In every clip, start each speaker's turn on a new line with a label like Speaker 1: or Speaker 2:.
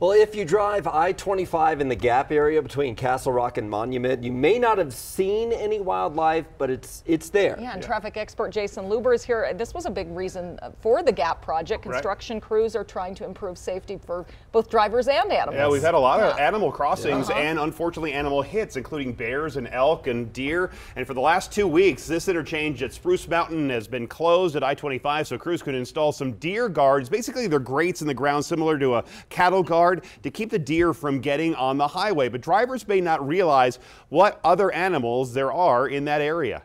Speaker 1: Well, if you drive I-25 in the gap area between Castle Rock and Monument, you may not have seen any wildlife, but it's it's there.
Speaker 2: Yeah, and yeah. traffic expert Jason Gruber is here. This was a big reason for the GAP project. Construction right. crews are trying to improve safety for both drivers and animals.
Speaker 3: Yeah, we've had a lot yeah. of animal crossings yeah. uh -huh. and unfortunately animal hits, including bears and elk and deer. And for the last two weeks, this interchange at Spruce Mountain has been closed at I-25, so crews could install some deer guards. Basically, they're grates in the ground similar to a cattle guard to keep the deer from getting on the highway. But drivers may not realize what other animals there are in that area.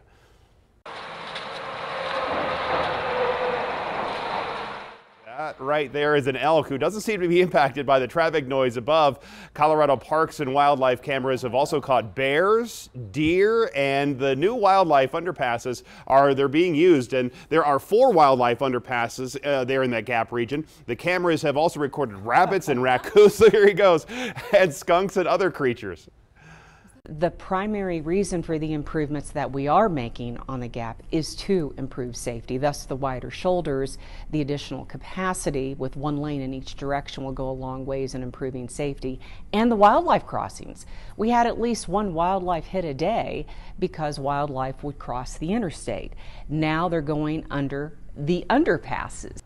Speaker 3: That right there is an elk who doesn't seem to be impacted by the traffic noise above. Colorado Parks and Wildlife cameras have also caught bears, deer, and the new wildlife underpasses are they're being used. And there are four wildlife underpasses uh, there in that gap region. The cameras have also recorded rabbits and raccoons. So here he goes, and skunks and other creatures.
Speaker 4: The primary reason for the improvements that we are making on the gap is to improve safety. Thus, the wider shoulders, the additional capacity with one lane in each direction will go a long ways in improving safety. And the wildlife crossings. We had at least one wildlife hit a day because wildlife would cross the interstate. Now they're going under the underpasses.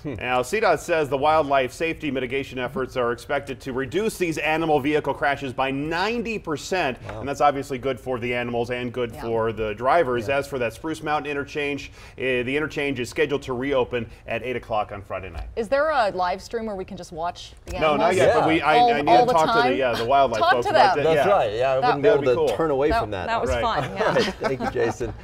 Speaker 3: now, CDOT says the wildlife safety mitigation efforts are expected to reduce these animal vehicle crashes by 90%. Wow. And that's obviously good for the animals and good yeah. for the drivers. Yeah. As for that Spruce Mountain interchange, uh, the interchange is scheduled to reopen at 8 o'clock on Friday night.
Speaker 2: Is there a live stream where we can just watch the animals?
Speaker 3: No, not yet,
Speaker 2: yeah.
Speaker 3: but we, I, all, I need to talk to the, yeah, the wildlife
Speaker 2: talk
Speaker 3: folks
Speaker 2: to them.
Speaker 1: That's right. Yeah, I
Speaker 2: that,
Speaker 1: wouldn't be able be to cool.
Speaker 2: turn
Speaker 1: away
Speaker 2: that,
Speaker 1: from that.
Speaker 2: That was right. fun. Yeah.
Speaker 1: Thank you, Jason.